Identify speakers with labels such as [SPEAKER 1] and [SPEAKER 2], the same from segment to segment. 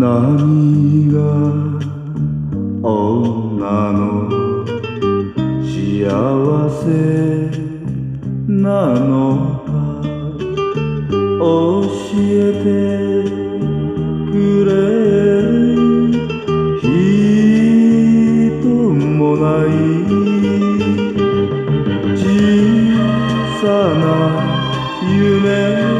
[SPEAKER 1] 何が女の幸せなのか教えてくれる人もない小さな夢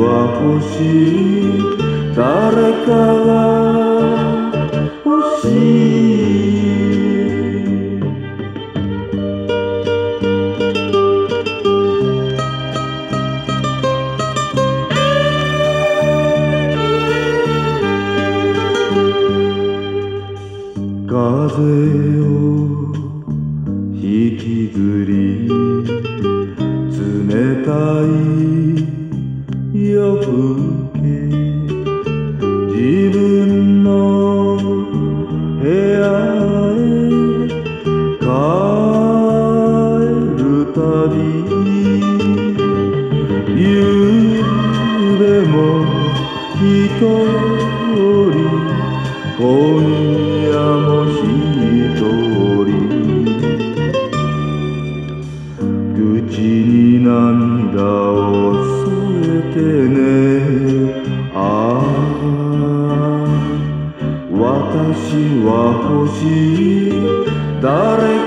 [SPEAKER 1] は欲しい。誰かが欲しい。風を引きずり冷たい夜更け自分の部屋へ帰るたびゆうべも一人今夜私は欲しい。誰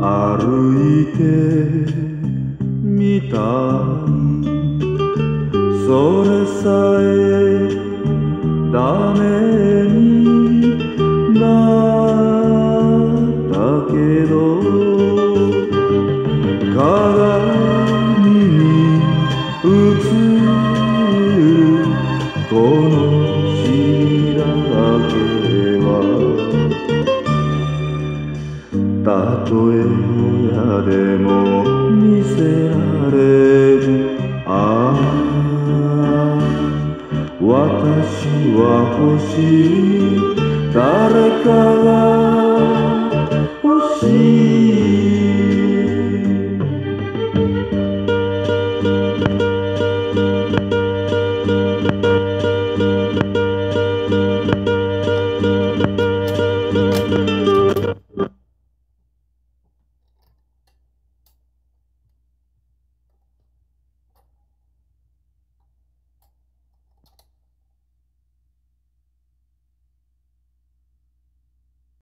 [SPEAKER 1] 歩いてみたい。それさえダメになったけど。たとえ嫌でも見せられる。ああ私は欲しい。誰かが欲しい。